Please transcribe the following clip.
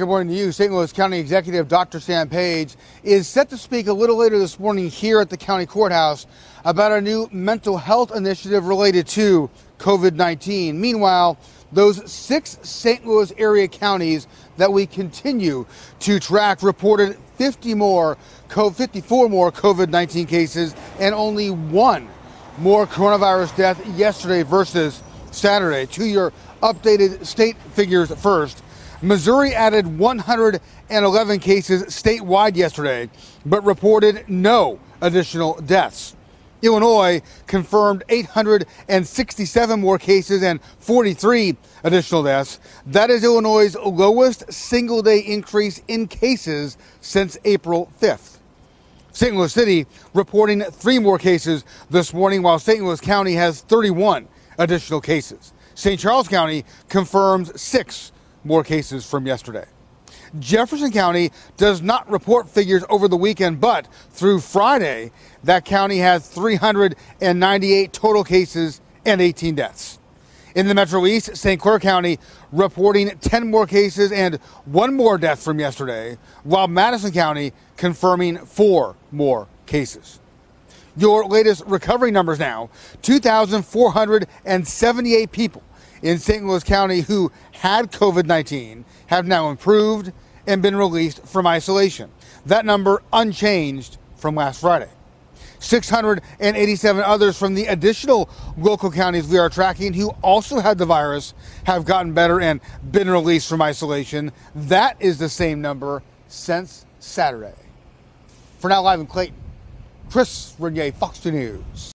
Good morning to you. St. Louis County Executive Dr. Sam Page is set to speak a little later this morning here at the county courthouse about a new mental health initiative related to COVID 19. Meanwhile, those six St. Louis area counties that we continue to track reported 50 more, 54 more COVID 19 cases and only one more coronavirus death yesterday versus Saturday. To your updated state figures first. Missouri added 111 cases statewide yesterday, but reported no additional deaths. Illinois confirmed 867 more cases and 43 additional deaths. That is Illinois' lowest single day increase in cases since April 5th. St. Louis City reporting three more cases this morning, while St. Louis County has 31 additional cases. St. Charles County confirms six more cases from yesterday. Jefferson County does not report figures over the weekend, but through Friday, that county has 398 total cases and 18 deaths. In the Metro East, St. Clair County reporting 10 more cases and one more death from yesterday, while Madison County confirming four more cases. Your latest recovery numbers now 2,478 people in St. Louis County who had COVID 19 have now improved and been released from isolation. That number unchanged from last Friday. 687 others from the additional local counties we are tracking who also had the virus have gotten better and been released from isolation. That is the same number since Saturday. For now, live in Clayton, Chris Regnier, Fox 2 News.